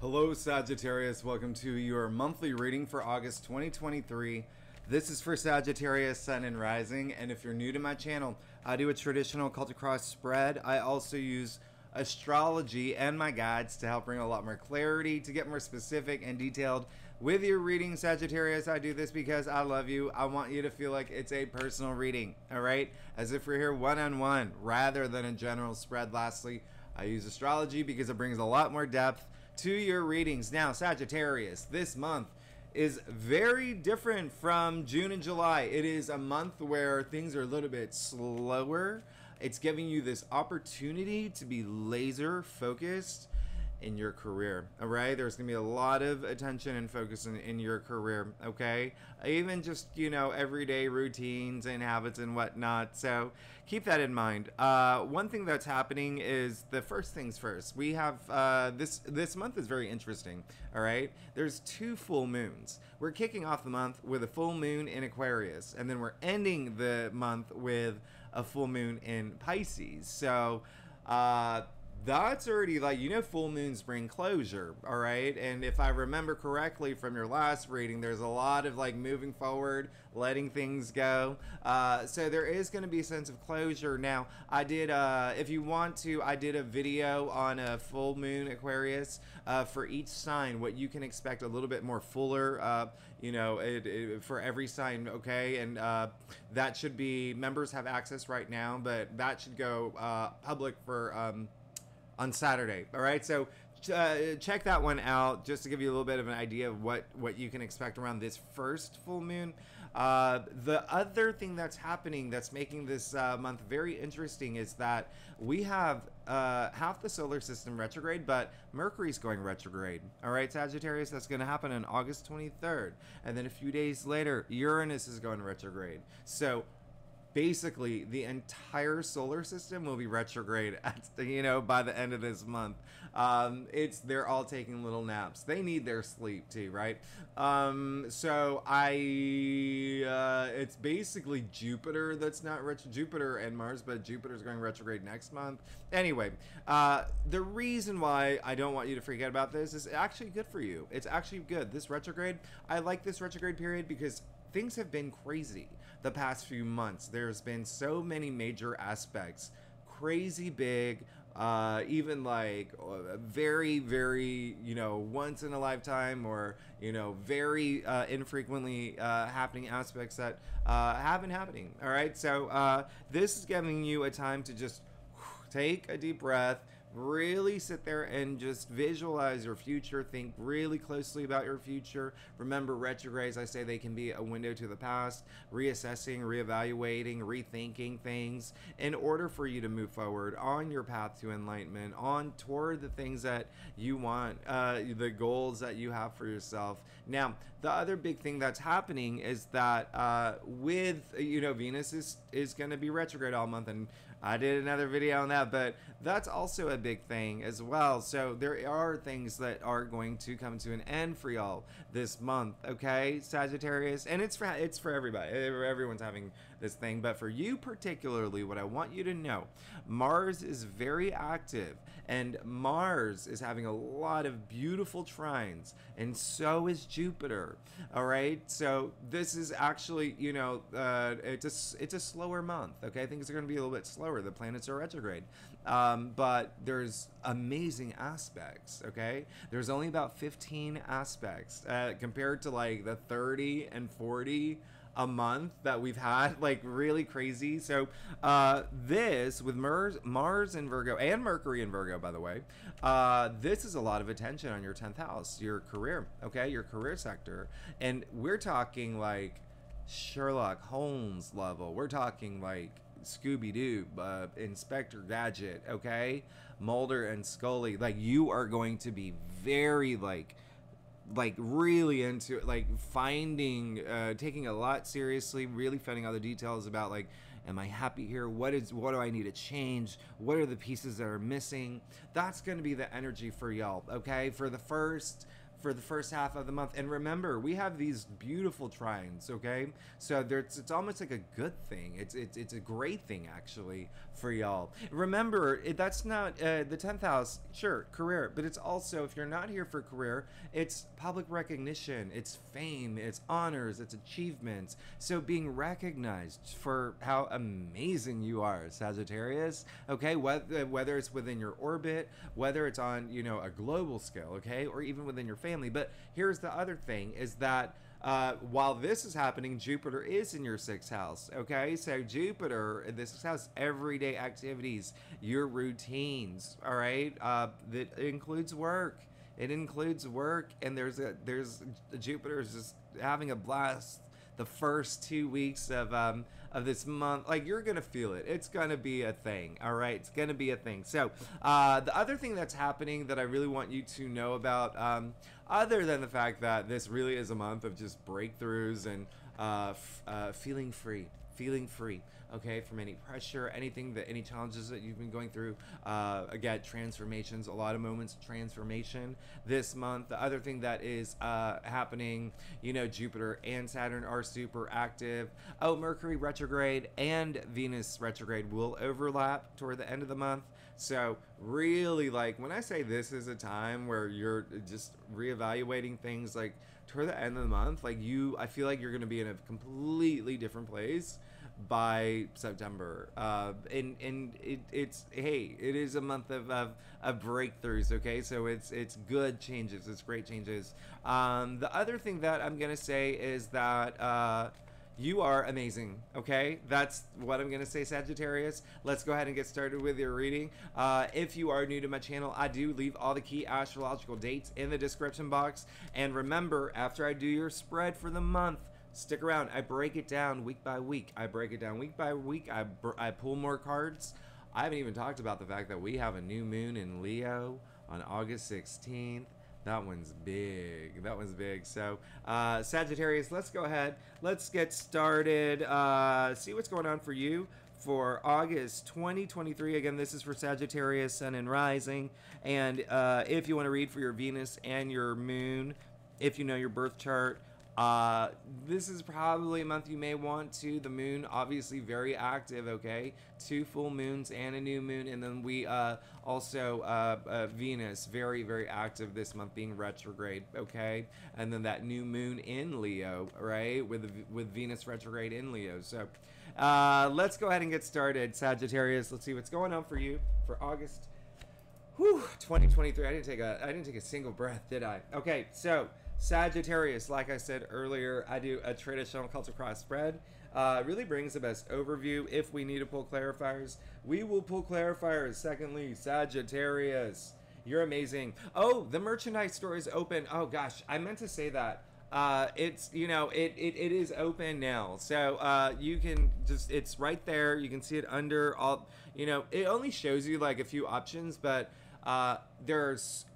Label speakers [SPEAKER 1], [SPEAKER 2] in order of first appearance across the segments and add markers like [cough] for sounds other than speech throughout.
[SPEAKER 1] Hello, Sagittarius. Welcome to your monthly reading for August 2023. This is for Sagittarius, Sun, and Rising. And if you're new to my channel, I do a traditional Celtic Cross spread. I also use astrology and my guides to help bring a lot more clarity, to get more specific and detailed with your reading, Sagittarius. I do this because I love you. I want you to feel like it's a personal reading, all right? As if we're here one on one rather than a general spread. Lastly, I use astrology because it brings a lot more depth to your readings. Now, Sagittarius, this month is very different from June and July. It is a month where things are a little bit slower. It's giving you this opportunity to be laser focused in your career. All right, there's gonna be a lot of attention and focus in, in your career. Okay, even just you know everyday routines and habits and whatnot. So keep that in mind. Uh, one thing that's happening is the first things first. We have uh, this this month is very interesting. All right, there's two full moons. We're kicking off the month with a full moon in Aquarius, and then we're ending the month with a full moon in Pisces. So. Uh, that's already like you know full moons bring closure all right? And if i remember correctly from your last reading there's a lot of like moving forward letting things go. Uh, so there is going to be a sense of closure. Now i did uh, if you want to i did a video on a full moon aquarius uh, for each sign what you can expect a little bit more fuller uh, you know it, it, for every sign okay? And uh, that should be members have access right now but that should go uh, public for um, on Saturday. All right, so uh, check that one out just to give you a little bit of an idea of what what you can expect around this first full moon. Uh, the other thing that's happening that's making this uh, month very interesting is that we have uh, half the solar system retrograde, but Mercury's going retrograde. All right, Sagittarius, that's going to happen on August 23rd. And then a few days later, Uranus is going retrograde. So basically the entire solar system will be retrograde [laughs] at you know by the end of this month. Um, it's they're all taking little naps. They need their sleep too right? Um, so i uh, it's basically jupiter that's not retro jupiter and mars but jupiter's going retrograde next month. Anyway uh, the reason why i don't want you to forget about this is actually good for you. It's actually good. This retrograde i like this retrograde period because things have been crazy the past few months. There's been so many major aspects, crazy big, uh, even like uh, very, very, you know, once in a lifetime or, you know, very uh, infrequently uh, happening aspects that uh, have been happening. All right. So uh, this is giving you a time to just take a deep breath really sit there and just visualize your future think really closely about your future. Remember retrogrades i say they can be a window to the past reassessing reevaluating rethinking things in order for you to move forward on your path to enlightenment on toward the things that you want uh, the goals that you have for yourself. Now the other big thing that's happening is that uh, with you know venus is is going to be retrograde all month and I did another video on that, but that's also a big thing as well. So there are things that are going to come to an end for y'all this month, okay, Sagittarius, and it's for it's for everybody. Everyone's having this thing, but for you particularly, what I want you to know, Mars is very active, and Mars is having a lot of beautiful trines, and so is Jupiter. All right, so this is actually, you know, uh, it's a it's a slower month. Okay, things are going to be a little bit slower the planets are retrograde. Um, but there's amazing aspects, okay? There's only about 15 aspects uh, compared to like the 30 and 40 a month that we've had [laughs] like really crazy so uh this with mars mars and virgo and mercury and virgo by the way uh this is a lot of attention on your 10th house your career okay your career sector and we're talking like sherlock holmes level we're talking like Scooby Doo, uh, Inspector Gadget, okay? Mulder and Scully. Like, you are going to be very, like, like really into it, like finding, uh, taking a lot seriously, really finding out the details about like, am I happy here? What is, what do I need to change? What are the pieces that are missing? That's going to be the energy for y'all, okay? For the first for the first half of the month. And remember, we have these beautiful trines, okay? So there's, it's almost like a good thing. It's it's it's a great thing actually for y'all. Remember, it, that's not uh, the 10th house, sure, career, but it's also if you're not here for career, it's public recognition, it's fame, it's honors, it's achievements. So being recognized for how amazing you are, Sagittarius, okay? Whether whether it's within your orbit, whether it's on, you know, a global scale, okay? Or even within your family. But here's the other thing is that uh, while this is happening, Jupiter is in your sixth house. Okay, so Jupiter in this house, everyday activities, your routines. All right, uh, that includes work. It includes work, and there's a there's Jupiter is just having a blast the first two weeks of um, of this month. Like you're gonna feel it. It's gonna be a thing. All right, it's gonna be a thing. So uh, the other thing that's happening that I really want you to know about, um, other than the fact that this really is a month of just breakthroughs and uh, uh, feeling free, feeling free okay, from any pressure, anything that any challenges that you've been going through. Uh, again, transformations, a lot of moments of transformation this month. The other thing that is uh, happening, you know, Jupiter and Saturn are super active. Oh, Mercury retrograde and Venus retrograde will overlap toward the end of the month. So, really, like when I say this is a time where you're just reevaluating things, like toward the end of the month, like you, I feel like you're going to be in a completely different place by September. Uh, and and it, it's hey, it is a month of, of, of breakthroughs. Okay, so it's it's good changes. It's great changes. Um, the other thing that I'm gonna say is that. Uh, you are amazing. Okay, that's what I'm gonna say, Sagittarius. Let's go ahead and get started with your reading. Uh, if you are new to my channel, I do leave all the key astrological dates in the description box. And remember, after I do your spread for the month, Stick around. I break it down week by week. I break it down week by week. I, I pull more cards. I haven't even talked about the fact that we have a new moon in Leo on August 16th. That one's big. That one's big. So, uh, Sagittarius, let's go ahead. Let's get started. Uh, see what's going on for you for August 2023. Again, this is for Sagittarius, Sun and Rising. And uh, if you want to read for your Venus and your Moon, if you know your birth chart, uh, this is probably a month you may want to. The moon, obviously, very active. Okay, two full moons and a new moon, and then we uh, also uh, uh, Venus, very very active this month, being retrograde. Okay, and then that new moon in Leo, right, with with Venus retrograde in Leo. So. Uh, let's go ahead and get started, Sagittarius. Let's see what's going on for you for August. Whew, 2023. I didn't take a I didn't take a single breath, did I? Okay, so Sagittarius, like I said earlier, I do a traditional Celtic cross spread. Uh, really brings the best overview. If we need to pull clarifiers, we will pull clarifiers. Secondly, Sagittarius, you're amazing. Oh, the merchandise store is open. Oh gosh, I meant to say that. Uh, it's you know it, it, it is open now so uh, you can just it's right there you can see it under all you know it only shows you like a few options but uh, there's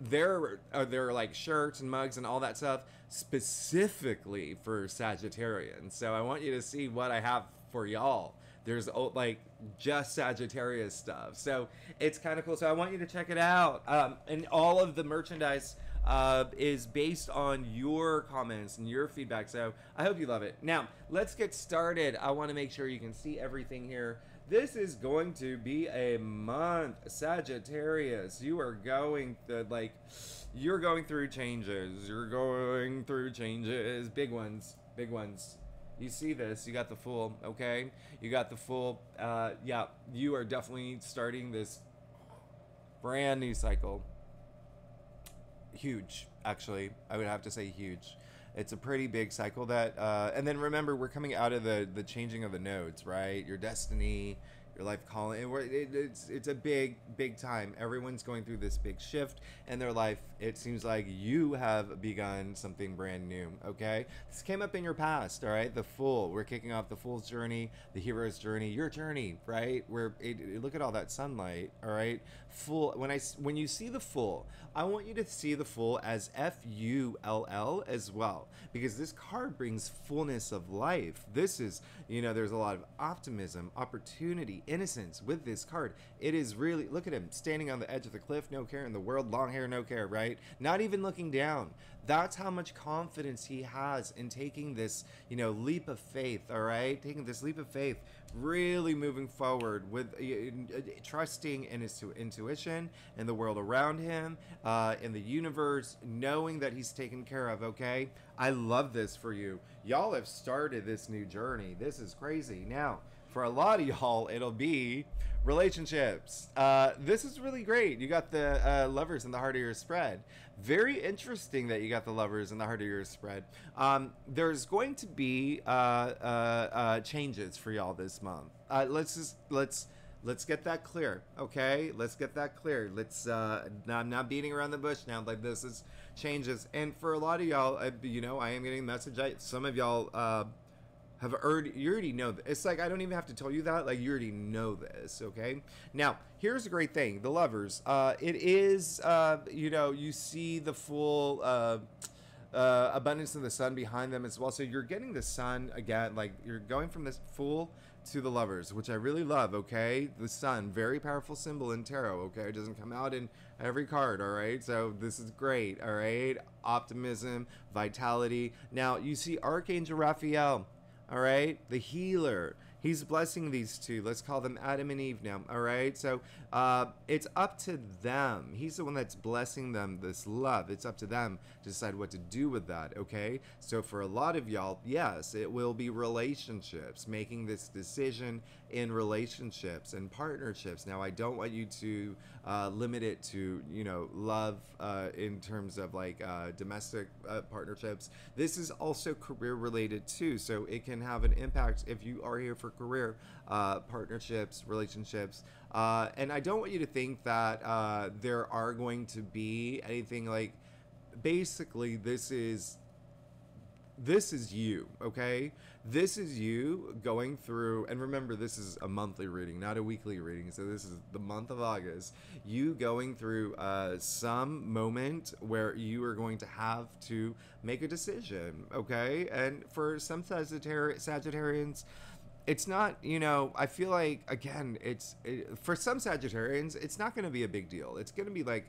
[SPEAKER 1] there are there like shirts and mugs and all that stuff specifically for Sagittarians. So I want you to see what I have for y'all. There's like just Sagittarius stuff. So it's kind of cool. So I want you to check it out. Um, and all of the merchandise uh, is based on your comments and your feedback. So I hope you love it. Now, let's get started. I want to make sure you can see everything here. This is going to be a month, Sagittarius. You are going to like, you're going through changes. You're going through changes, big ones, big ones. You see this? You got the Fool, okay? You got the Fool. Uh, yeah, you are definitely starting this brand new cycle. Huge, actually. I would have to say huge it's a pretty big cycle that uh, and then remember we're coming out of the the changing of the nodes right? Your destiny your life calling it, it, it's it's a big big time. Everyone's going through this big shift in their life. It seems like you have begun something brand new okay? This came up in your past all right? The fool. We're kicking off the fool's journey the hero's journey your journey right? Where look at all that sunlight all right full when i when you see the Fool i want you to see the Fool as f-u-l-l as well because this card brings fullness of life this is you know there's a lot of optimism opportunity innocence with this card. It is really look at him standing on the edge of the cliff, no care in the world, long hair, no care, right? Not even looking down. That's how much confidence he has in taking this, you know, leap of faith, all right? Taking this leap of faith, really moving forward with uh, trusting in his intuition and the world around him, uh, in the universe, knowing that he's taken care of, okay? I love this for you. Y'all have started this new journey. This is crazy. Now, for a lot of y'all, it'll be relationships. Uh, this is really great. You got the uh, lovers in the heart of your spread. Very interesting that you got the lovers in the heart of your spread. Um, there's going to be uh, uh, uh changes for y'all this month. Uh, let's just let's let's get that clear, okay? Let's get that clear. Let's. I'm not beating around the bush now. Like this is changes, and for a lot of y'all, you know, I am getting a message. I, some of y'all have already you already know this. It's like I don't even have to tell you that. Like you already know this, okay? Now, here's a great thing. The lovers. Uh it is uh you know, you see the full uh uh, abundance of the sun behind them as well. So you're getting the sun again, like you're going from this fool to the lovers, which I really love. Okay, the sun, very powerful symbol in tarot. Okay, it doesn't come out in every card. All right, so this is great. All right, optimism, vitality. Now you see Archangel Raphael all right? The healer. He's blessing these two. Let's call them Adam and Eve now. All right. So uh, it's up to them. He's the one that's blessing them this love. It's up to them to decide what to do with that. Okay. So for a lot of y'all, yes, it will be relationships, making this decision in relationships and partnerships. Now, I don't want you to uh, limit it to, you know, love uh, in terms of like uh, domestic uh, partnerships. This is also career related too. So it can have an impact if you are here for career uh, partnerships, relationships. Uh, and I don't want you to think that there are going to be anything like basically this is this is you, okay? This is you going through, and remember, this is a monthly reading, not a weekly reading. So, this is the month of August. You going through uh, some moment where you are going to have to make a decision, okay? And for some Sagittari- Sagittarians, it's not, you know, I feel like, again, it's it, for some Sagittarians, it's not going to be a big deal. It's going to be like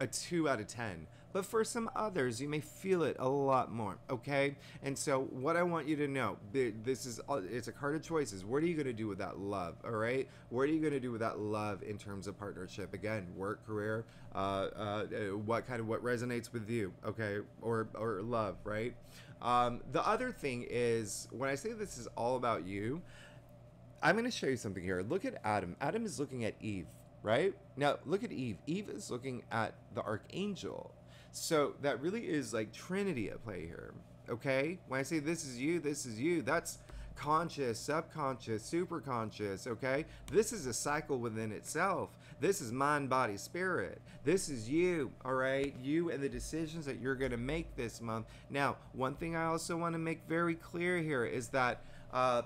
[SPEAKER 1] a two out of 10 but for some others, you may feel it a lot more. Okay, and so what I want you to know, this is it's a card of choices. What are you going to do with that love? All right, what are you going to do with that love in terms of partnership? Again, work, career, uh, uh, what kind of what resonates with you? Okay, or or love, right? Um, the other thing is when I say this is all about you. I'm going to show you something here. Look at Adam. Adam is looking at Eve, right? Now, look at Eve. Eve is looking at the archangel. So that really is like Trinity at play here. Okay? When I say this is you, this is you, that's conscious, subconscious, super conscious, okay? This is a cycle within itself. This is mind, body, spirit. This is you, all right? You and the decisions that you're going to make this month. Now, one thing I also want to make very clear here is that uh,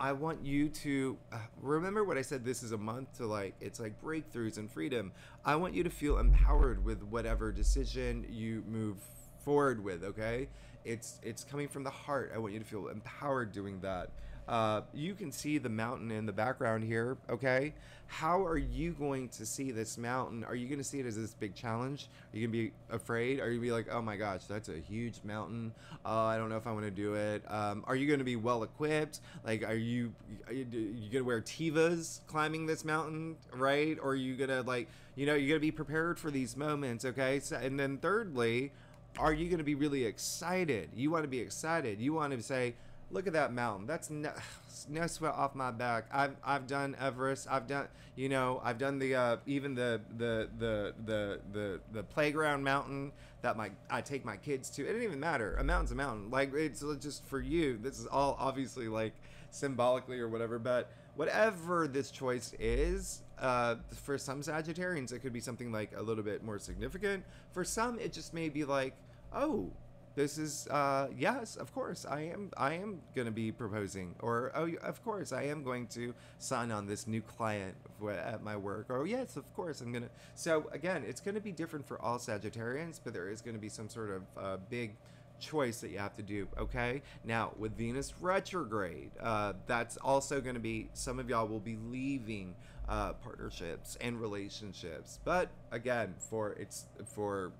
[SPEAKER 1] I want you to uh, remember what I said. This is a month to like, it's like breakthroughs and freedom. I want you to feel empowered with whatever decision you move forward with. Okay, it's it's coming from the heart. I want you to feel empowered doing that. Uh, you can see the mountain in the background here, okay? How are you going to see this mountain? Are you going to see it as this big challenge? Are you going to be afraid? Are you going to be like, oh my gosh, that's a huge mountain. Uh, I don't know if I want to do it. Um, are you going to be well equipped? Like, are you, are you, you going to wear Tevas climbing this mountain, right? Or are you going to, like, you know, you're going to be prepared for these moments, okay? So, and then thirdly, are you going to be really excited? You want to be excited. You want to say, look at that mountain. That's no, [sighs] no, sweat off my back. I've I've done Everest. I've done you know I've done the uh, even the, the the the the the playground mountain that my I take my kids to. It didn't even matter. A mountain's a mountain. Like it's just for you. This is all obviously like symbolically or whatever. But whatever this choice is, uh, for some Sagittarians it could be something like a little bit more significant. For some it just may be like oh this is uh, yes, of course, I am. I am going to be proposing, or oh, of course, I am going to sign on this new client at my work. Or yes, of course, I'm gonna. So again, it's going to be different for all Sagittarians, but there is going to be some sort of uh, big choice that you have to do. Okay. Now with Venus retrograde, uh, that's also going to be some of y'all will be leaving uh, partnerships and relationships. But again, for it's for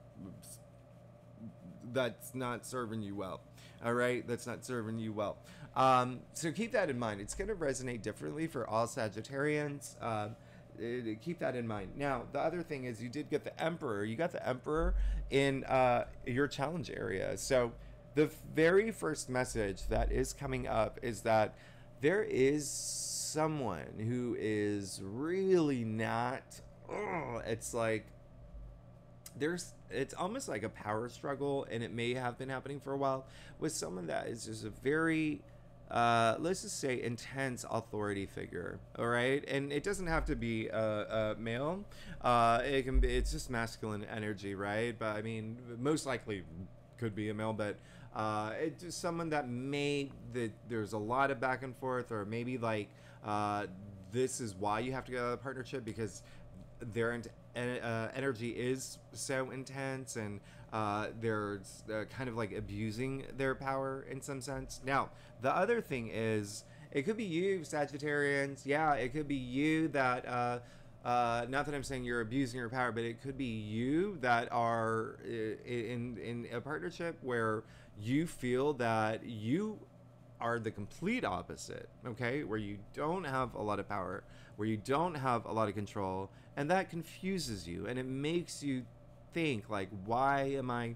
[SPEAKER 1] that's not serving you well. All right, that's not serving you well. Um, so keep that in mind. It's going to resonate differently for all Sagittarians. Uh, keep that in mind. Now, the other thing is you did get the Emperor. You got the Emperor in uh, your challenge area. So the very first message that is coming up is that there is someone who is really not. Oh, it's like there's it's almost like a power struggle and it may have been happening for a while with someone that is just a very uh, let's just say intense authority figure all right? And it doesn't have to be a, male. Uh, it can be it's just masculine energy right? But i mean most likely could be a male but uh, it's just someone that may that there's a lot of back and forth or maybe like uh, this is why you have to get out of a partnership because their uh, energy is so intense and uh, they're uh, kind of like abusing their power in some sense. Now, the other thing is, it could be you, Sagittarians. Yeah, it could be you that. Uh, uh, not that I'm saying you're abusing your power, but it could be you that are uh, in in a partnership where you feel that you are the complete opposite. Okay, where you don't have a lot of power, where you don't have a lot of control, and that confuses you and it makes you think like why am i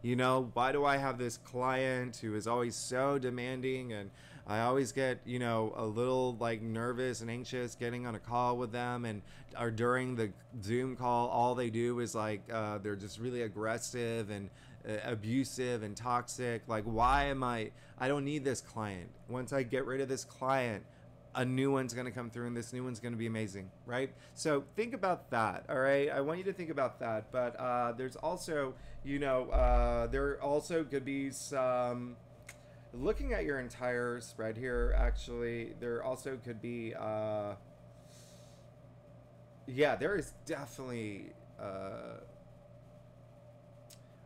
[SPEAKER 1] you know why do i have this client who is always so demanding and i always get you know a little like nervous and anxious getting on a call with them and or during the zoom call all they do is like uh, they're just really aggressive and uh, abusive and toxic. Like why am i i don't need this client. Once i get rid of this client a new one's going to come through and this new one's going to be amazing, right? So think about that, all right? I want you to think about that. But uh, there's also, you know, uh, there also could be some. Looking at your entire spread here, actually, there also could be. Uh, yeah, there is definitely. Uh,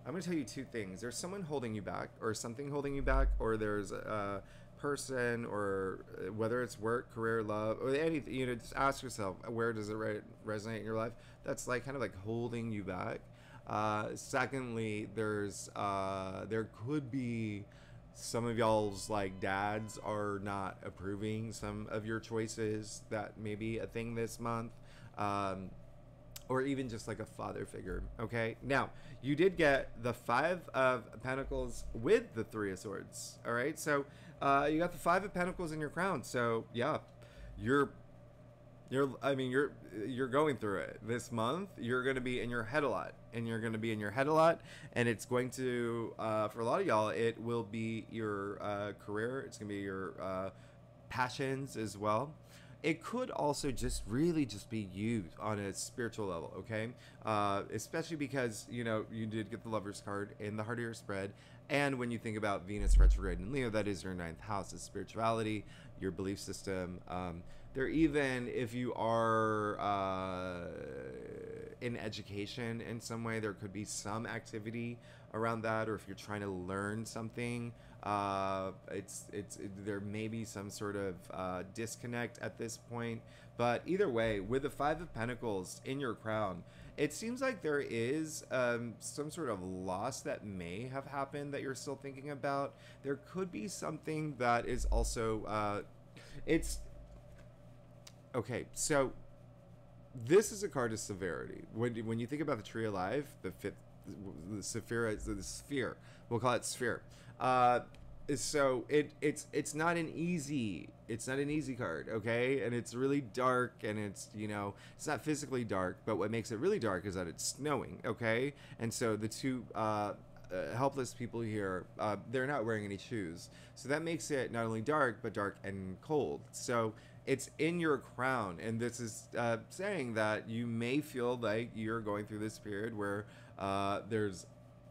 [SPEAKER 1] I'm going to tell you two things. There's someone holding you back, or something holding you back, or there's uh, person or uh, whether it's work, career, love, or anything, you know, just ask yourself where does it re- resonate in your life? That's like kind of like holding you back. Uh, secondly, there's uh, there could be some of y'all's like dads are not approving some of your choices. That may be a thing this month. Um, or even just like a father figure. Okay. Now, you did get the Five of Pentacles with the Three of Swords. All right. So uh, you got the Five of Pentacles in your crown. So yeah, you're you're I mean you're you're going through it this month. You're going to be in your head a lot, and you're going to be in your head a lot, and it's going to uh, for a lot of y'all it will be your uh, career. It's going to be your uh, passions as well it could also just really just be you on a spiritual level okay uh, especially because you know you did get the lovers card in the heart of your spread and when you think about Venus retrograde in Leo, that is your ninth house, is spirituality, your belief system. Um, there, even if you are uh, in education in some way, there could be some activity around that, or if you're trying to learn something, uh, it's it's it, there may be some sort of uh, disconnect at this point. But either way, with the Five of Pentacles in your crown, it seems like there is um, some sort of loss that may have happened that you're still thinking about. There could be something that is also. Uh, it's. Okay, so this is a card of severity. When, when you think about the Tree of Life, the fifth, the sphere, the sphere, we'll call it sphere. Uh, so it it's it's not an easy it's not an easy card okay? And it's really dark and it's you know it's not physically dark but what makes it really dark is that it's snowing okay? And so the two uh, uh, helpless people here uh, they're not wearing any shoes. So that makes it not only dark but dark and cold. So it's in your crown and this is uh, saying that you may feel like you're going through this period where uh, there's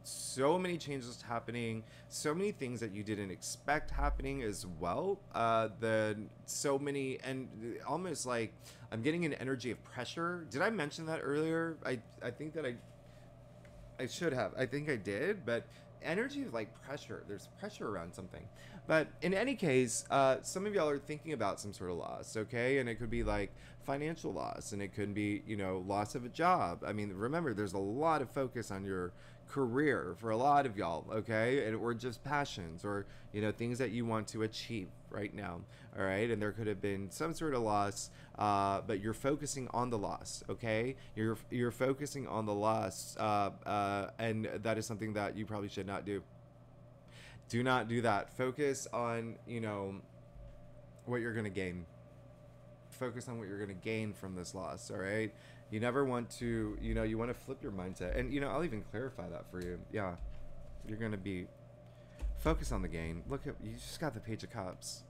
[SPEAKER 1] so many changes happening, so many things that you didn't expect happening as well. Uh, the so many and almost like I'm getting an energy of pressure. Did I mention that earlier? I I think that I I should have. I think I did, but
[SPEAKER 2] energy of like pressure. There's pressure around something. But in any case, uh, some of y'all are thinking about some sort of loss, okay? And it could be like financial loss, and it could be, you know, loss of a job. I mean, remember, there's a lot of focus on your career for a lot of y'all, okay? And or just passions or you know things that you want to achieve right now, all right? And there could have been some sort of loss, uh, but you're focusing on the loss, okay? You're you're focusing on the loss, uh, uh, and that is something that you probably should not do. Do not do that. Focus on you know what you're gonna gain. Focus on what you're gonna gain from this loss, all right? You never want to, you know, you want to flip your mindset. And, you know, I'll even clarify that for you. Yeah. You're going to be focus on the gain. Look at, you just got the Page of Cups.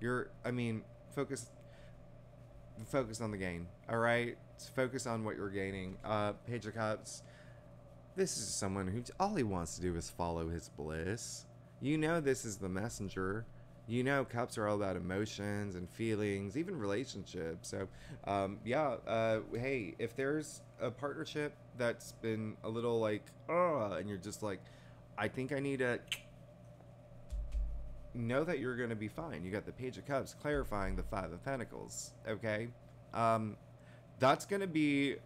[SPEAKER 2] You're, I mean, focus, focus on the gain. All right. Focus on what you're gaining. Uh, Page of Cups. This is someone who all he wants to do is follow his bliss. You know, this is the messenger you know cups are all about emotions and feelings even relationships. So um, yeah uh, hey if there's a partnership that's been a little like oh and you're just like i think i need to know that you're going to be fine. You got the page of cups clarifying the five of pentacles okay? Um, that's going to be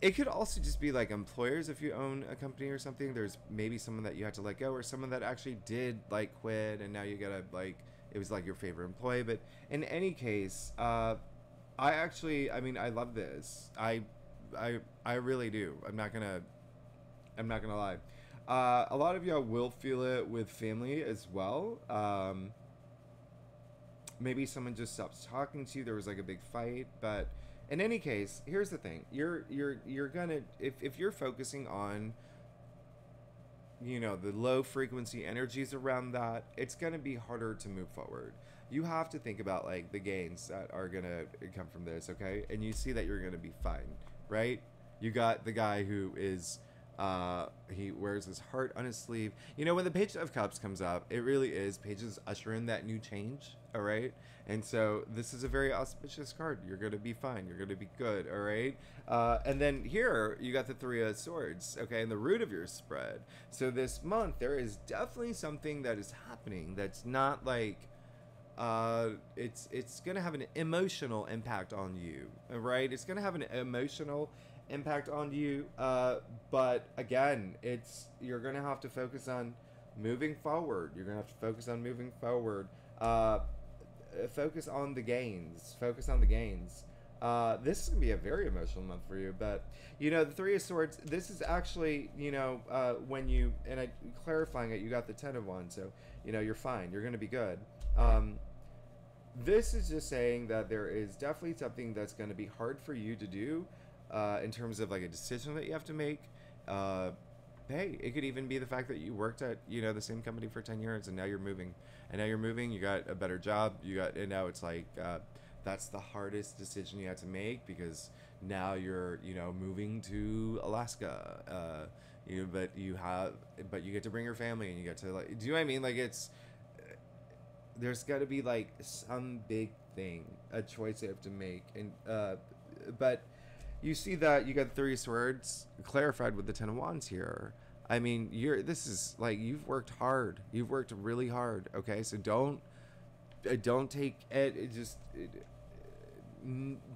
[SPEAKER 2] it could also just be like employers if you own a company or something there's maybe someone that you had to let go or someone that actually did like quit and now you gotta like it was like your favorite employee. But in any case uh i actually i mean i love this. I i i really do. I'm not gonna i'm not gonna lie. Uh a lot of y'all will feel it with family as well. Um maybe someone just stops talking to you. There was like a big fight but in any case, here's the thing: you're you're you're gonna if if you're focusing on you know the low frequency energies around that, it's gonna be harder to move forward. You have to think about like the gains that are gonna come from this, okay? And you see that you're gonna be fine, right? You got the guy who is uh, he wears his heart on his sleeve. You know, when the Page of Cups comes up, it really is Pages usher in that new change. All right, and so this is a very auspicious card. You're gonna be fine. You're gonna be good. All right, uh, and then here you got the Three of Swords. Okay, and the root of your spread. So this month there is definitely something that is happening that's not like. Uh, it's it's gonna have an emotional impact on you, right? It's gonna have an emotional impact on you. Uh, but again, it's you're gonna have to focus on moving forward. You're gonna have to focus on moving forward. Uh, focus on the gains. Focus on the gains. Uh, this is gonna be a very emotional month for you, but you know the Three of Swords. This is actually, you know, uh, when you and I clarifying it, you got the Ten of Wands, so you know you're fine. You're gonna be good. Um, this is just saying that there is definitely something that's going to be hard for you to do uh, in terms of like a decision that you have to make. Uh, hey, it could even be the fact that you worked at you know the same company for ten years and now you're moving, and now you're moving. You got a better job. You got and now it's like uh, that's the hardest decision you had to make because now you're you know moving to Alaska. Uh, you know, but you have but you get to bring your family and you get to like do you know what I mean like it's there's got to be like some big thing a choice you have to make and uh but you see that you got three swords clarified with the ten of wands here. I mean you're this is like you've worked hard. You've worked really hard okay? So don't uh, don't take it, it just it,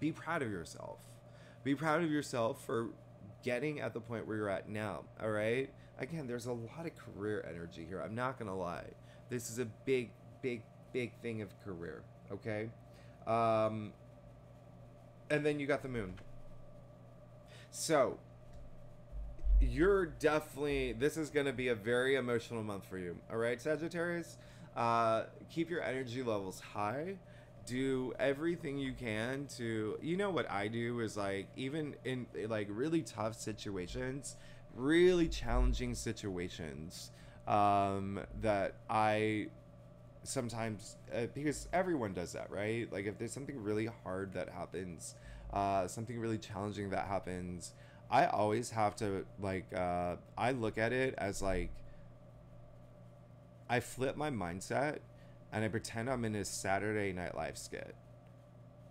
[SPEAKER 2] be proud of yourself. Be proud of yourself for getting at the point where you're at now all right? Again there's a lot of career energy here i'm not gonna lie. This is a big big big thing of career okay? Um and then you got the moon so you're definitely this is going to be a very emotional month for you. All right, Sagittarius, uh, keep your energy levels high. Do everything you can to you know what I do is like even in like really tough situations, really challenging situations um, that I sometimes uh, because everyone does that, right? Like if there's something really hard that happens uh, something really challenging that happens, I always have to like uh, I look at it as like I flip my mindset and I pretend I'm in a Saturday Night Live skit.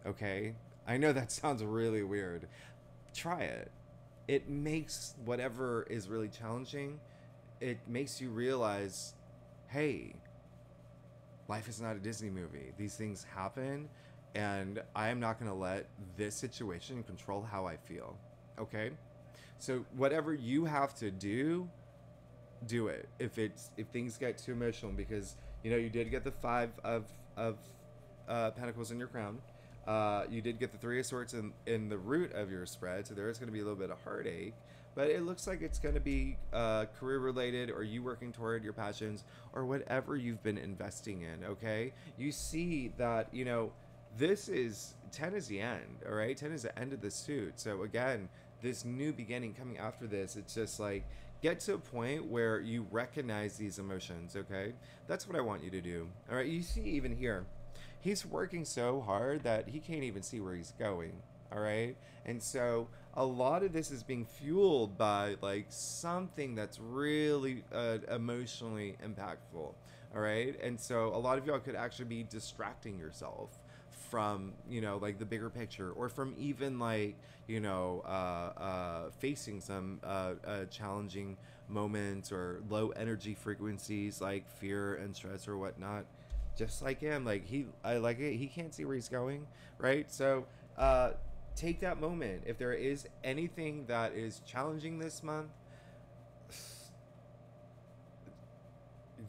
[SPEAKER 2] Okay, I know that [laughs] sounds really weird. Try it. It makes whatever is really challenging it makes you realize, hey, life is not a Disney movie. These things happen, and I am not going to let this situation control how I feel. Okay? So whatever you have to do, do it. If it's if things get too emotional because you know you did get the 5 of of uh, pentacles in your crown. Uh, you did get the three of swords in, in the root of your spread, so there is going to be a little bit of heartache but it looks like it's going to be uh, career related or you working toward your passions or whatever you've been investing in okay you see that you know this is 10 is the end all right? 10 is the end of the suit. So again this new beginning coming after this it's just like get to a point where you recognize these emotions okay? That's what i want you to do all right? You see even here he's working so hard that he can't even see where he's going all right? And so a lot of this is being fueled by like something that's really uh, emotionally impactful all right? And so a lot of y'all could actually be distracting yourself from you know like the bigger picture or from even like you know uh, uh, facing some uh, uh challenging moments or low energy frequencies like fear and stress or whatnot just like him like he i like it he can't see where he's going right so uh take that moment. If there is anything that is challenging this month, [sighs]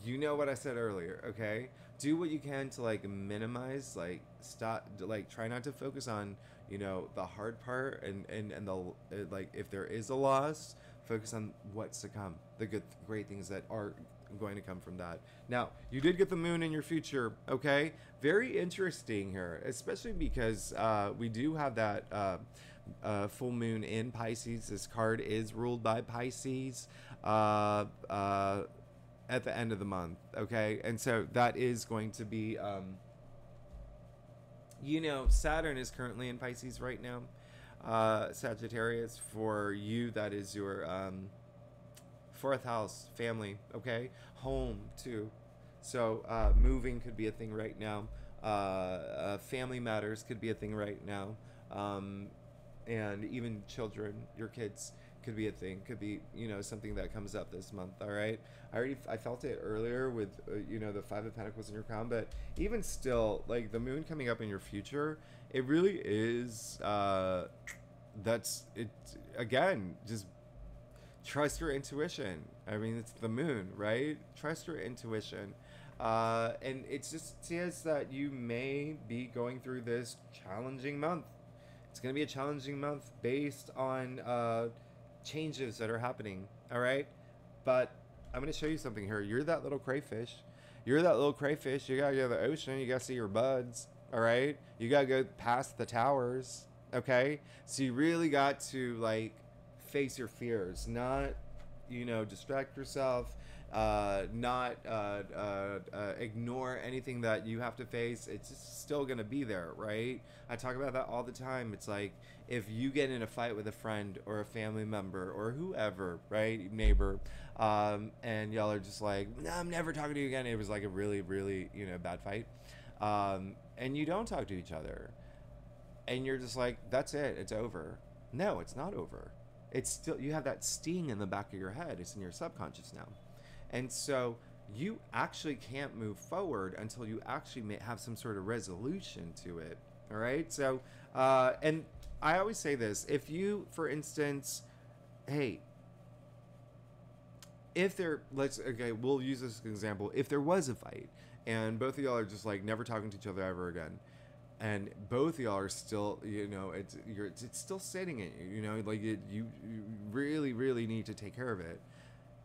[SPEAKER 2] you know what I said earlier, okay? Do what you can to like minimize, like stop, like try not to focus on, you know, the hard part and and and the like. If there is a loss, focus on what's to come, the good, great things that are going to come from that. Now, you did get the moon in your future, okay? Very interesting here, especially because uh, we do have that uh, uh, full moon in Pisces. This card is ruled by Pisces uh, uh, at the end of the month, okay? And so that is going to be, um, you know, Saturn is currently in Pisces right now. Uh, Sagittarius, for you, that is your. Um, fourth house, family, okay? Home, too. So, uh, moving could be a thing right now. Uh, uh, family matters could be a thing right now. Um, and even children, your kids, could be a thing. Could be, you know, something that comes up this month, all right? I already, I felt it earlier with, uh, you know, the Five of Pentacles in your crown, but even still, like, the moon coming up in your future, it really is, uh, that's, it, again, just trust your intuition. I mean, it's the moon, right? Trust your intuition. Uh, and it just says that you may be going through this challenging month. It's going to be a challenging month based on uh, changes that are happening. All right. But I'm going to show you something here. You're that little crayfish. You're that little crayfish. You got to go to the ocean. You got to see your buds. All right. You got to go past the towers. Okay. So you really got to like face your fears, not you know distract yourself, uh, not uh, uh, uh, ignore anything that you have to face. It's still gonna be there, right? I talk about that all the time. It's like if you get in a fight with a friend or a family member or whoever, right, neighbor, um, and y'all are just like, I'm never talking to you again. It was like a really, really, you know, bad fight, um, and you don't talk to each other, and you're just like, that's it, it's over. No, it's not over it's still you have that sting in the back of your head it's in your subconscious now and so you actually can't move forward until you actually have some sort of resolution to it all right so uh, and i always say this if you for instance hey if there let's okay we'll use this example. If there was a fight and both of y'all are just like never talking to each other ever again and both of y'all are still you know it's you're it's, it's still sitting in you you know like it, you, you really really need to take care of it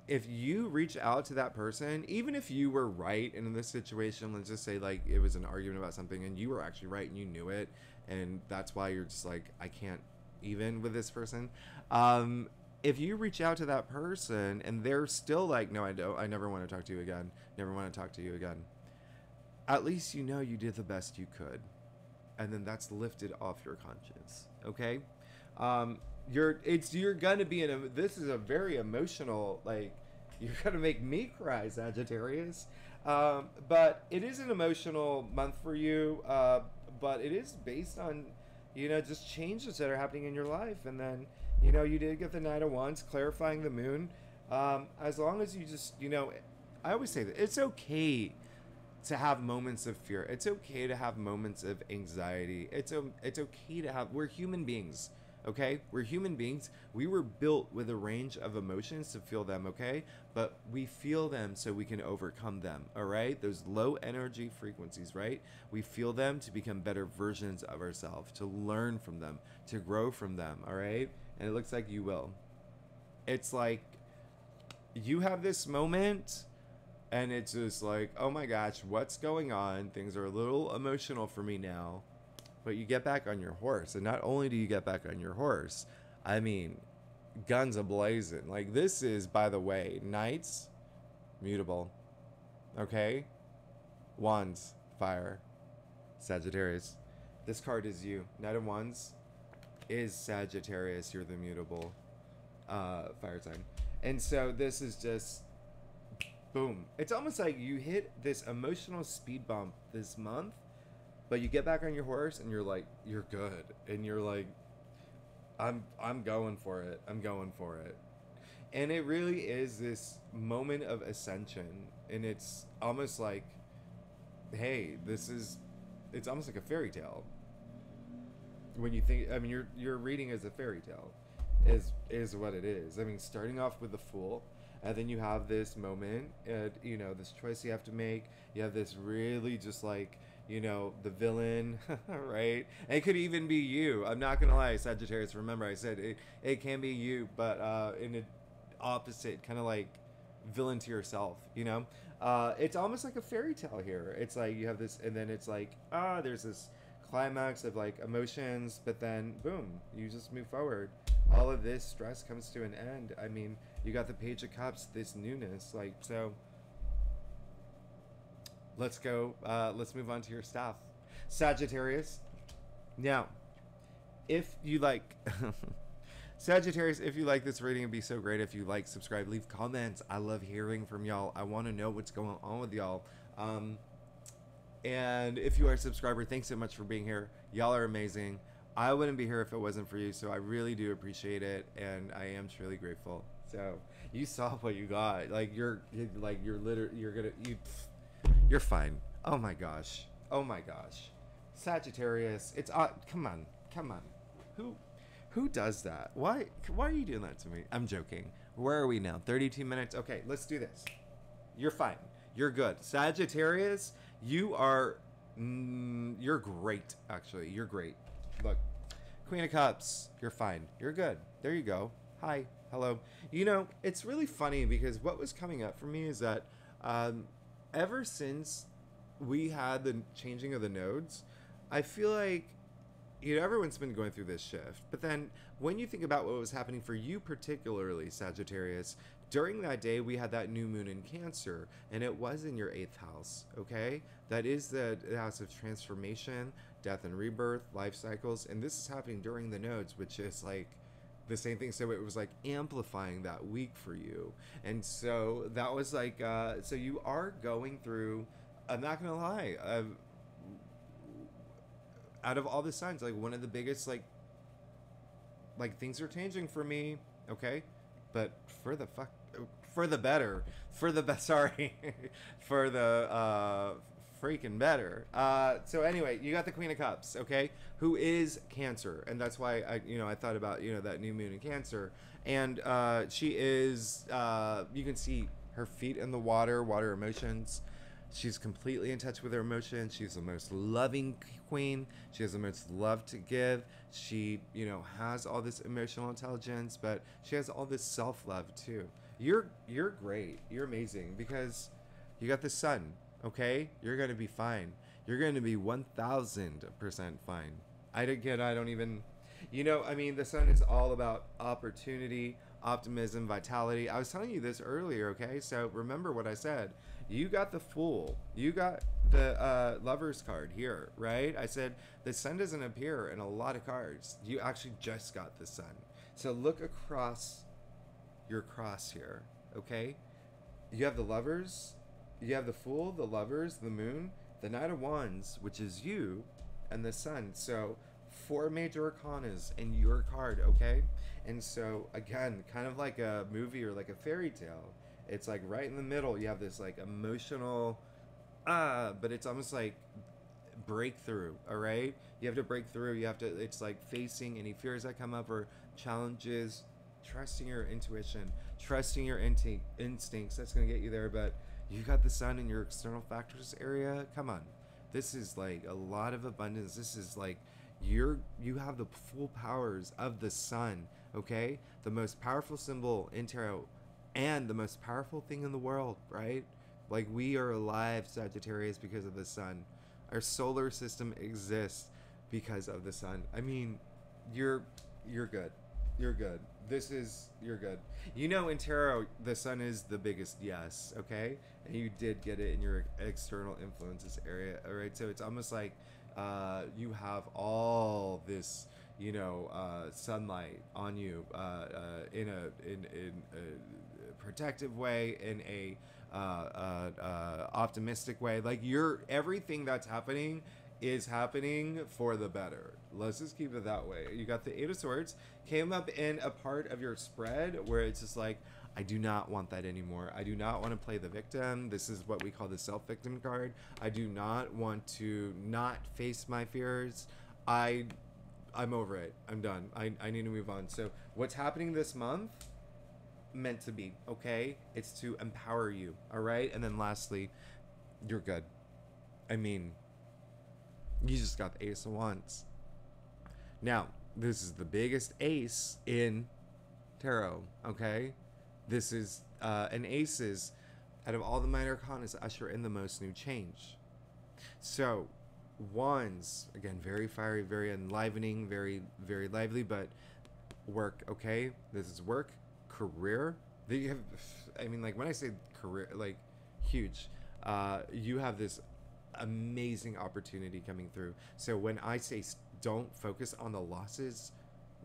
[SPEAKER 2] if you reach out to that person even if you were right in this situation let's just say like it was an argument about something and you were actually right and you knew it and that's why you're just like i can't even with this person um if you reach out to that person and they're still like no i don't i never want to talk to you again never want to talk to you again at least you know you did the best you could and then that's lifted off your conscience. Okay, um, you're it's you're gonna be in a. This is a very emotional like. You're [laughs] gonna make me cry, Sagittarius. Um, but it is an emotional month for you. Uh, but it is based on, you know, just changes that are happening in your life, and then you know you did get the Knight of Wands clarifying the moon. Um, as long as you just, you know, I always say that it's okay to have moments of fear. It's okay to have moments of anxiety. It's o- it's okay to have. We're human beings. Okay, we're human beings. We were built with a range of emotions to feel them. Okay, but we feel them so we can overcome them. All right, those low energy frequencies. Right, we feel them to become better versions of ourselves, to learn from them, to grow from them. All right, and it looks like you will. It's like you have this moment and it's just like, oh my gosh, what's going on? Things are a little emotional for me now. But you get back on your horse, and not only do you get back on your horse, I mean, guns ablazing. Like this is, by the way, knights, mutable, okay, wands, fire, Sagittarius. This card is you. Knight of Wands is Sagittarius. You're the mutable uh, fire sign, and so this is just boom. It's almost like you hit this emotional speed bump this month, but you get back on your horse and you're like, you're good. And you're like, I'm I'm going for it. I'm going for it. And it really is this moment of ascension. And it's almost like, hey, this is it's almost like a fairy tale. When you think I mean you're you're reading as a fairy tale is is what it is. I mean starting off with the fool and then you have this moment and you know this choice you have to make you have this really just like you know the villain [laughs] right? And it could even be you. I'm not gonna lie sagittarius remember i said it, it can be you but uh in an opposite kind of like villain to yourself you know? Uh it's almost like a fairy tale here. It's like you have this and then it's like ah there's this climax of like emotions but then boom you just move forward. All of this stress comes to an end. I mean you got the page of cups this newness like so let's go uh, let's move on to your staff, sagittarius now if you like [laughs] sagittarius if you like this reading it'd be so great if you like subscribe leave comments. I love hearing from y'all. I want to know what's going on with y'all. Um, and if you are a subscriber thanks so much for being here. Y'all are amazing. I wouldn't be here if it wasn't for you so i really do appreciate it and i am truly grateful. So you saw what you got. Like you're, like you're literally you're gonna you you're fine. Oh my gosh. Oh my gosh. Sagittarius. It's uh come on. Come on. Who who does that? Why why are you doing that to me? I'm joking. Where are we now? 32 minutes. Okay, let's do this. You're fine. You're good. Sagittarius, you are mm, you're great actually. You're great. Look. Queen of Cups, you're fine. You're good. There you go. Hi. Hello. You know, it's really funny because what was coming up for me is that um, ever since we had the changing of the nodes, I feel like you know everyone's been going through this shift. But then when you think about what was happening for you particularly, Sagittarius, during that day we had that new moon in Cancer, and it was in your eighth house. Okay, that is the house of transformation, death and rebirth, life cycles, and this is happening during the nodes, which is like the same thing. So it was like amplifying that week for you. And so that was like, uh, so you are going through, I'm not going to lie, out of all the signs, like one of the biggest, like, like things are changing for me. Okay. But for the fuck, for the better, for the best, [laughs] sorry, for the, uh, freaking better. Uh, so anyway, you got the Queen of Cups, okay, who is Cancer, and that's why I, you know, I thought about you know that new moon in Cancer, and uh, she is, uh, you can see her feet in the water, water emotions. She's completely in touch with her emotions. She's the most loving queen. She has the most love to give. She, you know, has all this emotional intelligence, but she has all this self-love too. You're you're great. You're amazing because you got the sun okay? You're going to be fine. You're going to be 1000% fine. I don't get, I don't even, you know, I mean, the sun is all about opportunity, optimism, vitality. I was telling you this earlier, okay? So remember what I said. You got the fool. You got the uh, lover's card here, right? I said the sun doesn't appear in a lot of cards. You actually just got the sun. So look across your cross here, okay? You have the lovers, you have the Fool, the Lovers, the Moon, the Knight of Wands, which is you, and the Sun. So four major arcanas in your card, okay? And so again, kind of like a movie or like a fairy tale. It's like right in the middle, you have this like emotional ah, but it's almost like breakthrough, all right? You have to break through. You have to it's like facing any fears that come up or challenges, trusting your intuition, trusting your inti- instincts. That's going to get you there, but you got the sun in your external factors area. Come on. This is like a lot of abundance. This is like you're you have the full powers of the sun, okay? The most powerful symbol in tarot and the most powerful thing in the world, right? Like we are alive, Sagittarius, because of the sun. Our solar system exists because of the sun. I mean, you're you're good. You're good. This is you're good. You know, in tarot, the sun is the biggest yes. Okay, and you did get it in your external influences area. All right, so it's almost like uh, you have all this, you know, uh, sunlight on you uh, uh, in a in in a protective way, in a uh, uh, uh, optimistic way. Like you're everything that's happening is happening for the better. Let's just keep it that way. You got the Eight of Swords came up in a part of your spread where it's just like, I do not want that anymore. I do not want to play the victim. This is what we call the self victim card. I do not want to not face my fears. I I'm over it. I'm done. I, I need to move on. So what's happening this month? Meant to be, okay? It's to empower you, all right? And then lastly, you're good. I mean, you just got the ace of wands. Now, this is the biggest ace in tarot, okay? This is uh, an aces out of all the minor arcanas usher in the most new change. So, wands again, very fiery, very enlivening, very very lively, but work. Okay, this is work, career. They have, I mean, like when I say career, like huge. Uh, you have this amazing opportunity coming through. So when I say don't focus on the losses,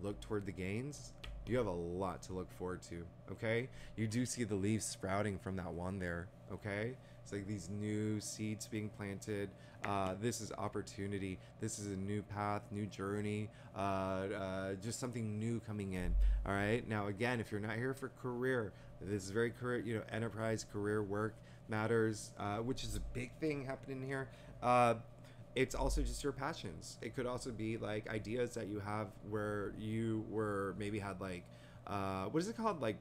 [SPEAKER 2] look toward the gains, you have a lot to look forward to. Okay, you do see the leaves sprouting from that one there. Okay, it's like these new seeds being planted. Uh, this is opportunity. This is a new path, new journey, uh, uh, just something new coming in. All right. Now, again, if you're not here for career, this is very career, you know, enterprise, career, work matters, uh, which is a big thing happening here. Uh, it's also just your passions. It could also be like ideas that you have where you were maybe had like uh, what is it called like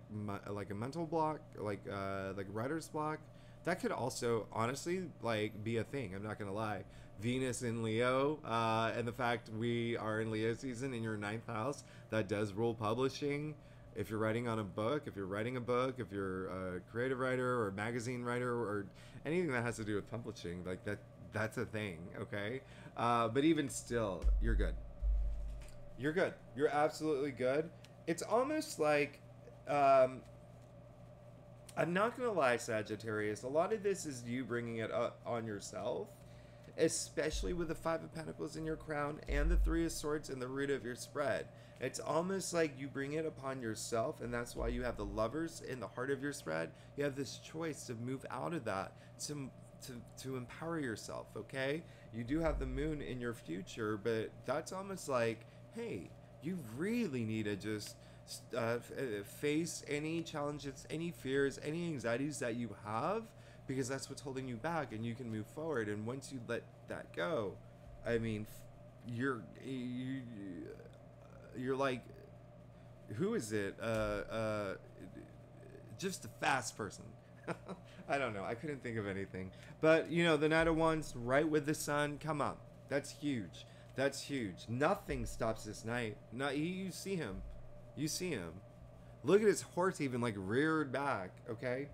[SPEAKER 2] like a mental block like uh, like writer's block that could also honestly like be a thing i'm not gonna lie venus in leo uh, and the fact we are in leo season in your ninth house that does rule publishing if you're writing on a book if you're writing a book if you're a creative writer or a magazine writer or anything that has to do with publishing like that that's a thing, okay? Uh, but even still, you're good. You're good. You're absolutely good. It's almost like, um, I'm not gonna lie, Sagittarius. A lot of this is you bringing it up on yourself, especially with the Five of Pentacles in your crown and the Three of Swords in the root of your spread. It's almost like you bring it upon yourself, and that's why you have the lovers in the heart of your spread. You have this choice to move out of that, to to, to empower yourself, okay? You do have the moon in your future, but that's almost like, hey, you really need to just uh, uh, face any challenges, any fears, any anxieties that you have, because that's what's holding you back, and you can move forward. And once you let that go, I mean, you're you, you're like, who is it? Uh, uh, just a fast person. [laughs] I don't know. I couldn't think of anything. But, you know, the Knight of Wands right with the sun. Come on. That's huge. That's huge. Nothing stops this knight. Not you see him. You see him. Look at his horse even like reared back, okay?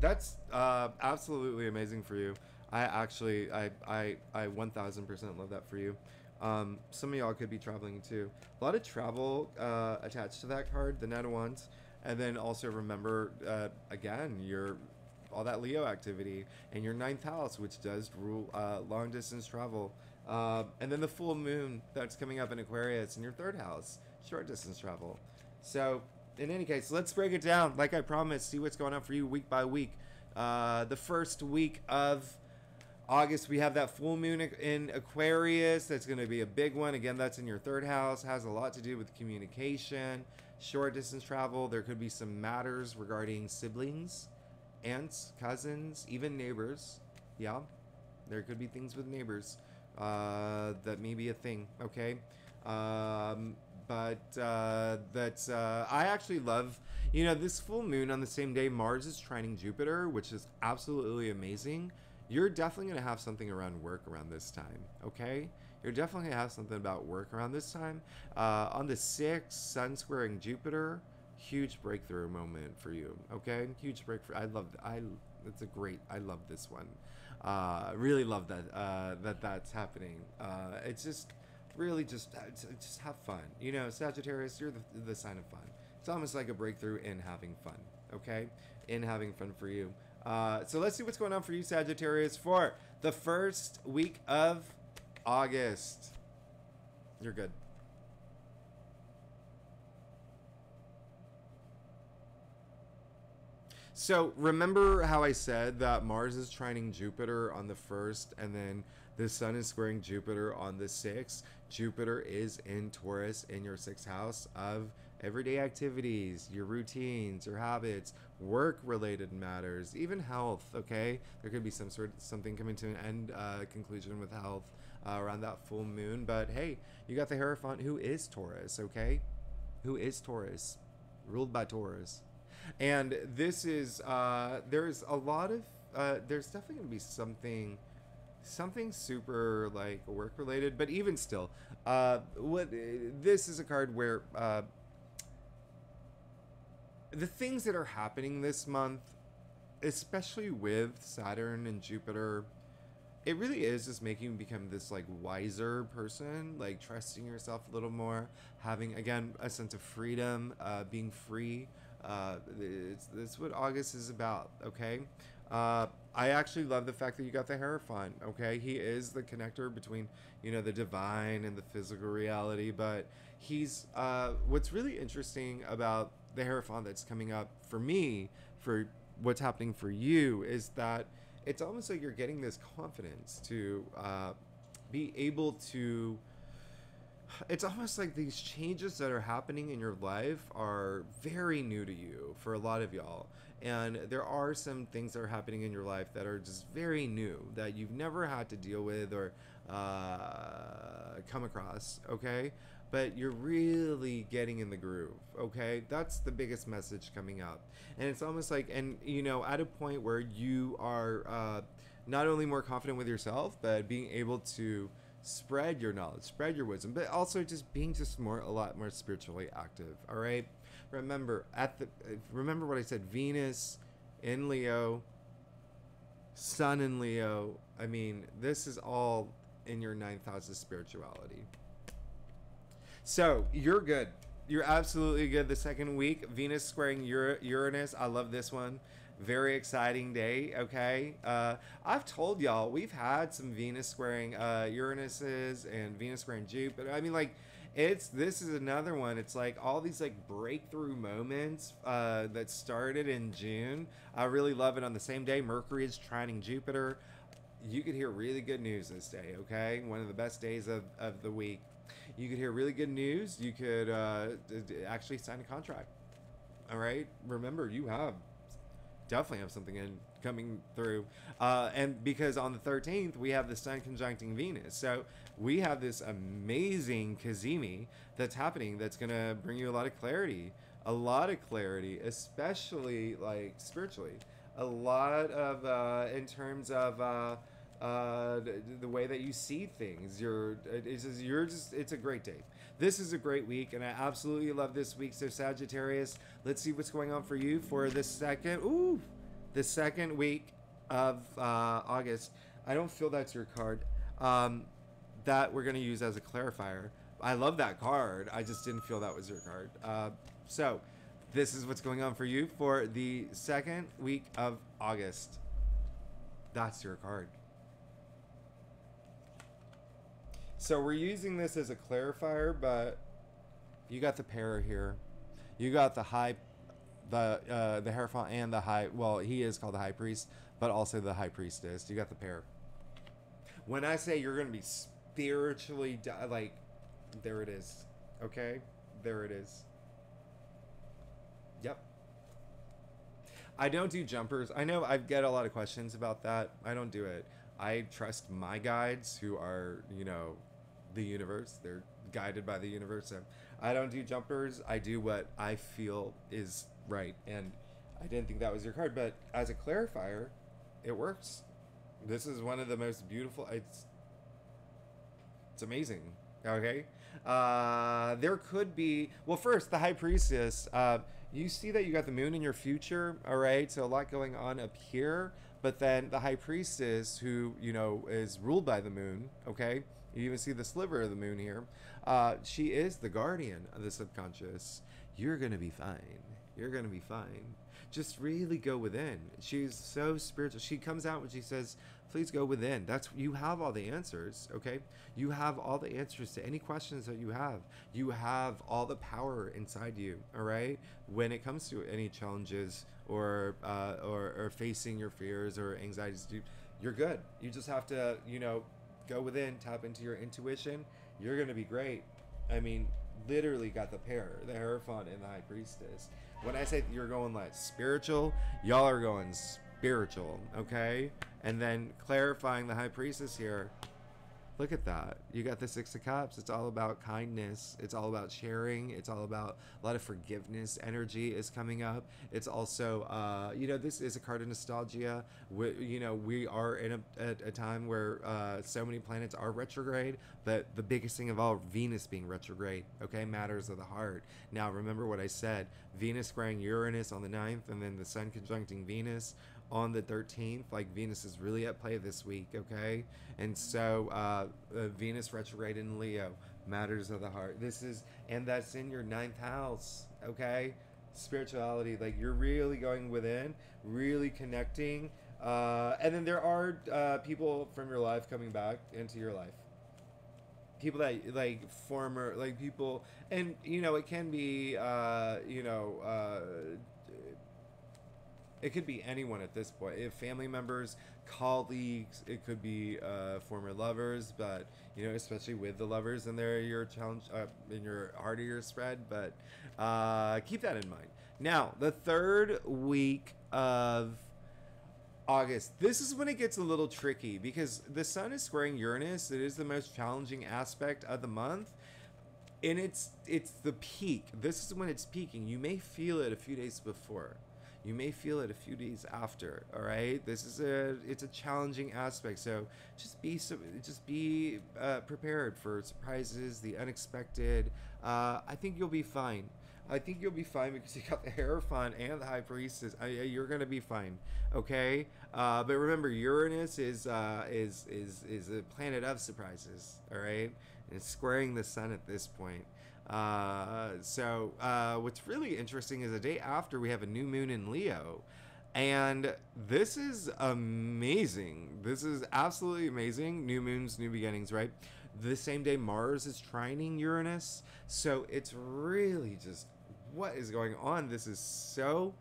[SPEAKER 2] That's uh, absolutely amazing for you. I actually I I I 1000% love that for you. Um, some of y'all could be traveling too. A lot of travel uh, attached to that card, the of Wands and then also remember uh, again your all that Leo activity and your ninth house, which does rule uh, long distance travel, uh, and then the full moon that's coming up in Aquarius in your third house, short distance travel. So, in any case, let's break it down. Like I promised, see what's going on for you week by week. Uh, the first week of August, we have that full moon in Aquarius. That's going to be a big one. Again, that's in your third house. Has a lot to do with communication, short distance travel. There could be some matters regarding siblings, aunts, cousins, even neighbors. Yeah, there could be things with neighbors uh, that may be a thing. Okay. Um, but uh, that's uh, I actually love you know this full moon on the same day Mars is trining Jupiter, which is absolutely amazing. You're definitely gonna have something around work around this time, okay? You're definitely gonna have something about work around this time. Uh, on the sixth, Sun squaring Jupiter, huge breakthrough moment for you, okay? Huge breakthrough. I love. I. It's a great. I love this one. Uh, really love that. Uh, that that's happening. Uh, it's just really just uh, just have fun. You know, Sagittarius, you're the, the sign of fun. It's almost like a breakthrough in having fun. Okay, in having fun for you. Uh, so let's see what's going on for you, Sagittarius, for the first week of August. You're good. So remember how I said that Mars is trining Jupiter on the first, and then the Sun is squaring Jupiter on the sixth. Jupiter is in Taurus in your sixth house of everyday activities, your routines, your habits, work related matters, even health. Okay, there could be some sort of something coming to an end uh, conclusion with health uh, around that full moon. But hey, you got the Hierophant who is Taurus. Okay, who is Taurus, ruled by Taurus, and this is uh, there's a lot of uh, there's definitely gonna be something something super like work related but even still uh what this is a card where uh the things that are happening this month especially with saturn and jupiter it really is just making you become this like wiser person like trusting yourself a little more having again a sense of freedom uh being free uh it's, it's what august is about okay uh, I actually love the fact that you got the Hierophant. Okay, he is the connector between you know the divine and the physical reality. But he's uh, what's really interesting about the Hierophant that's coming up for me for what's happening for you is that it's almost like you're getting this confidence to uh, be able to it's almost like these changes that are happening in your life are very new to you for a lot of y'all. And there are some things that are happening in your life that are just very new that you've never had to deal with or uh, come across okay but you're really getting in the groove okay? That's the biggest message coming up. and it's almost like and you know at a point where you are uh, not only more confident with yourself but being able to spread your knowledge spread your wisdom but also just being just more a lot more spiritually active all right? Remember at the remember what I said Venus in Leo Sun in Leo. I mean this is all in your ninth house of spirituality so you're good. You're absolutely good the second week. Venus squaring Uranus. I love this one. Very exciting day okay? Uh, i've told y'all we've had some venus squaring uh, uranus's and venus squaring jupiter. I mean like it's this is another one. It's like all these like breakthrough moments uh, that started in june. I really love it. On the same day mercury is trining jupiter. You could hear really good news this day okay? One of the best days of, of the week you could hear really good news you could uh, actually sign a contract all right remember you have definitely have something in coming through. Uh, and because on the 13th, we have the sun conjuncting Venus. So we have this amazing Cazimi that's happening that's going to bring you a lot of clarity. A lot of clarity, especially like spiritually. A lot of, uh, in terms of, uh, uh, the, the, way that you see things. You're, it's just, you're just, it's a great day. This is a great week, and I absolutely love this week. So Sagittarius, let's see what's going on for you for the second. Ooh, the second week of uh, August. I don't feel that's your card. Um, that we're gonna use as a clarifier. I love that card. I just didn't feel that was your card. Uh, so, this is what's going on for you for the second week of August. That's your card. So we're using this as a clarifier, but you got the pair here. You got the high, the uh, the Hierophant and the high. Well, he is called the High Priest, but also the High Priestess. You got the pair. When I say you're going to be spiritually di- like, there it is. Okay, there it is. Yep. I don't do jumpers. I know I get a lot of questions about that. I don't do it. I trust my guides who are, you know, the universe. They're guided by the universe. So I don't do jumpers. I do what I feel is right. And I didn't think that was your card, but as a clarifier, it works. This is one of the most beautiful. It's it's amazing. Okay. Uh, there could be. Well, first, the high priestess. Uh, you see that you got the moon in your future. All right. So a lot going on up here. But then the high priestess, who you know is ruled by the moon. Okay. You even see the sliver of the moon here. Uh, she is the guardian of the subconscious. You're gonna be fine. You're gonna be fine. Just really go within. She's so spiritual. She comes out when she says, please go within. That's you have all the answers, okay? You have all the answers to any questions that you have. You have all the power inside you, all right? When it comes to any challenges or uh, or, or facing your fears or anxieties, you, you're good. You just have to, you know, go within, tap into your intuition. You're gonna be great. I mean, literally got the pair, the Hierophant and the High Priestess. When I say you're going like spiritual, y'all are going spiritual, okay? And then clarifying the High Priestess here. Look at that. You got the Six of Cups. It's all about kindness. It's all about sharing. It's all about a lot of forgiveness. Energy is coming up. It's also, uh, you know, this is a card of nostalgia. We, you know, we are in a, a, a time where uh, so many planets are retrograde, but the biggest thing of all, Venus being retrograde, okay, matters of the heart. Now, remember what I said Venus squaring Uranus on the 9th, and then the Sun conjuncting Venus on the 13th. Like Venus is really at play this week, okay? And so uh, uh, Venus retrograde in Leo, matters of the heart. This is, and that's in your ninth house, okay? Spirituality, like you're really going within, really connecting. Uh, and then there are uh, people from your life coming back into your life people that like former like people and you know it can be uh you know uh it could be anyone at this point. If family members, colleagues, it could be uh, former lovers, but you know, especially with the lovers and they're your challenge uh, in your heart of your spread. But uh, keep that in mind. Now, the third week of August. This is when it gets a little tricky because the sun is squaring Uranus. It is the most challenging aspect of the month. And it's it's the peak. This is when it's peaking. You may feel it a few days before you may feel it a few days after all right this is a it's a challenging aspect so just be just be uh, prepared for surprises the unexpected uh, i think you'll be fine I think you'll be fine because you got the Hierophant and the High Priestess. I, you're gonna be fine, okay? Uh, but remember, Uranus is uh, is is is a planet of surprises. All right, and it's squaring the sun at this point. Uh, so uh, what's really interesting is the day after we have a new moon in Leo. And this is amazing. This is absolutely amazing. New moons, new beginnings, right? The same day Mars is trining Uranus. So it's really just what is going on? This is so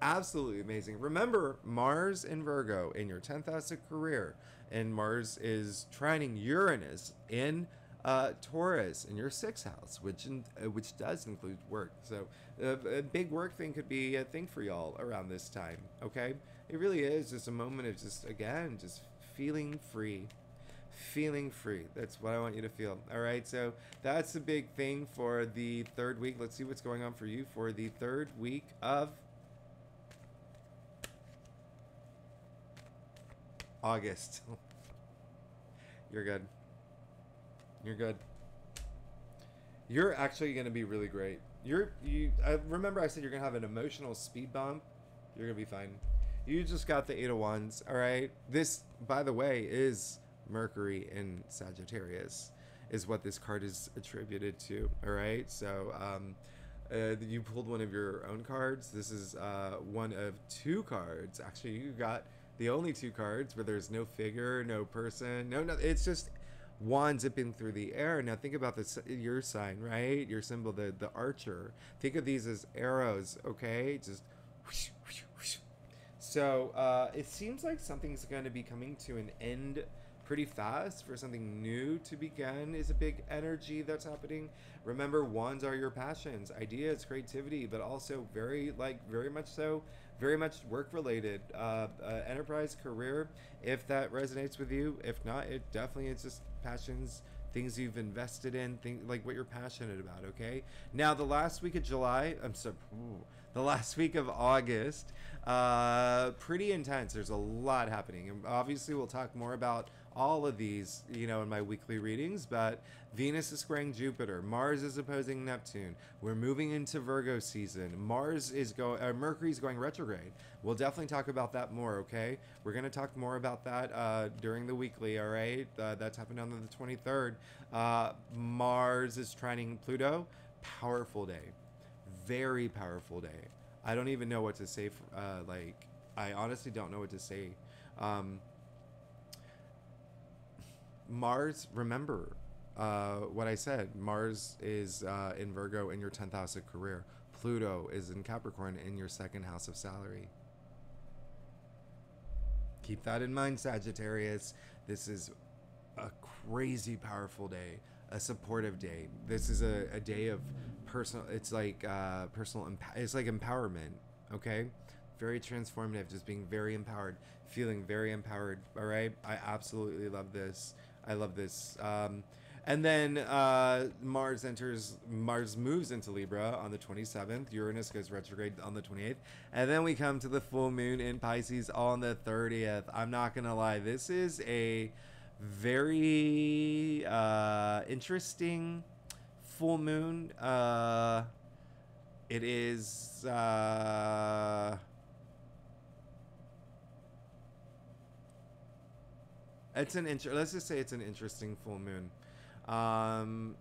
[SPEAKER 2] absolutely amazing. Remember, Mars in Virgo in your 10th house of career, and Mars is trining Uranus in uh, Taurus in your sixth house, which in, uh, which does include work. So uh, a big work thing could be a thing for y'all around this time. Okay, it really is just a moment of just again just feeling free. Feeling free. That's what I want you to feel. All right. So that's the big thing for the third week. Let's see what's going on for you for the third week of August. [laughs] You're good. You're good. You're actually going to be really great. You're you. I remember I said you're going to have an emotional speed bump. You're going to be fine. You just got the eight of wands. All right. This, by the way, is Mercury in Sagittarius, is what this card is attributed to. All right. So, um, uh, you pulled one of your own cards. This is uh, one of two cards. Actually, you got the only two cards where there's no figure, no person, no, no. It's just wand zipping through the air. Now think about this your sign, right? Your symbol, the the archer. Think of these as arrows, okay? Just whoosh, whoosh, whoosh. so uh, it seems like something's going to be coming to an end pretty fast for something new to begin is a big energy that's happening. Remember, wands are your passions, ideas, creativity, but also very, like, very much so, very much work related, uh, uh, enterprise, career, if that resonates with you. If not, it definitely is just passions, things you've invested in, things like what you're passionate about, okay? Now, the last week of July, I'm so, ooh, the last [laughs] week of August, uh, pretty intense. There's a lot happening. And obviously, we'll talk more about all of these, you know, in my weekly readings, but Venus is squaring Jupiter, Mars is opposing Neptune. We're moving into Virgo season. Mars is going, uh, Mercury is going retrograde. We'll definitely talk about that more, okay? We're going to talk more about that uh, during the weekly, all right? Uh, that's happening on the 23rd. Uh, Mars is trining Pluto. Powerful day. Very powerful day. I don't even know what to say. For, uh, like, I honestly don't know what to say. Um, Mars, remember uh, what I said. Mars is uh, in Virgo in your 10th house of career. Pluto is in Capricorn in your second house of salary. Keep that in mind, Sagittarius. This is a crazy powerful day, a supportive day. This is a, a day of personal, it's like uh, personal, it's like empowerment, okay? Very transformative, just being very empowered, feeling very empowered, all right? I absolutely love this. I love this. Um, and then uh, Mars enters, Mars moves into Libra on the 27th. Uranus goes retrograde on the 28th. And then we come to the full moon in Pisces on the 30th. I'm not going to lie. This is a very uh, interesting full moon. Uh, it is. Uh, it's an inter- let's just say it's an interesting full moon. Um,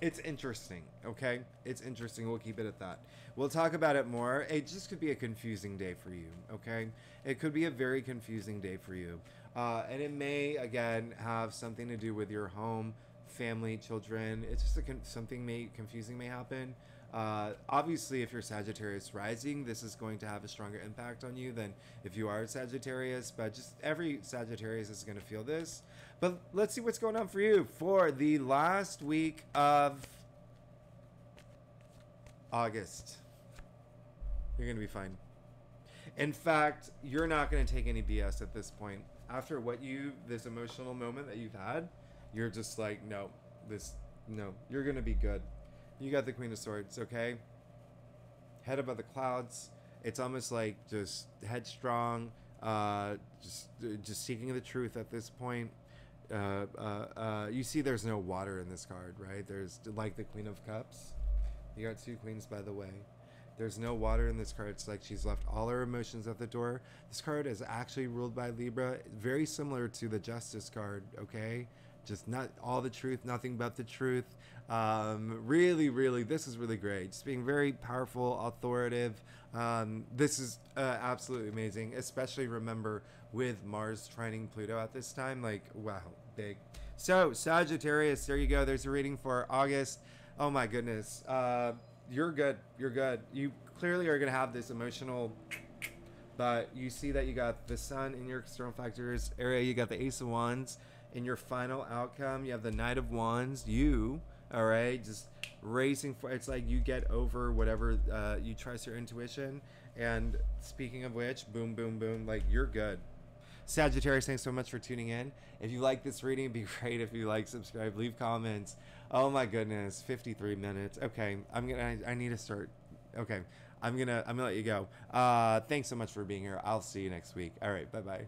[SPEAKER 2] it's interesting, okay? It's interesting. We'll keep it at that. We'll talk about it more. It just could be a confusing day for you, okay? It could be a very confusing day for you. Uh, and it may, again, have something to do with your home, family, children. It's just con- something may confusing may happen. Uh, obviously, if you're Sagittarius rising, this is going to have a stronger impact on you than if you are Sagittarius. But just every Sagittarius is going to feel this. But let's see what's going on for you for the last week of August. You're going to be fine. In fact, you're not going to take any BS at this point. After what you, this emotional moment that you've had, you're just like, no, this, no, you're going to be good. You got the Queen of Swords, okay? Head above the clouds. It's almost like just headstrong, uh, just just seeking the truth at this point. Uh, uh, uh, you see, there's no water in this card, right? There's like the Queen of Cups. You got two queens, by the way. There's no water in this card. It's like she's left all her emotions at the door. This card is actually ruled by Libra, very similar to the Justice card, okay? Just not all the truth, nothing but the truth. Um, really, really, this is really great. Just being very powerful, authoritative. Um, this is uh, absolutely amazing, especially remember with Mars trining Pluto at this time. Like, wow, big. So, Sagittarius, there you go. There's a reading for August. Oh my goodness. Uh, you're good. You're good. You clearly are going to have this emotional but you see that you got the sun in your external factors area you got the ace of wands in your final outcome you have the knight of wands you all right just racing for it's like you get over whatever uh, you trust your intuition. And speaking of which boom boom boom like you're good. Sagittarius thanks so much for tuning in. If you like this reading it'd [laughs] be great. If you like subscribe leave comments. Oh my goodness 53 minutes. Okay i'm gonna i, I need to start. Okay i'm gonna i'm gonna let you go. Uh thanks so much for being here. I'll see you next week. All right bye bye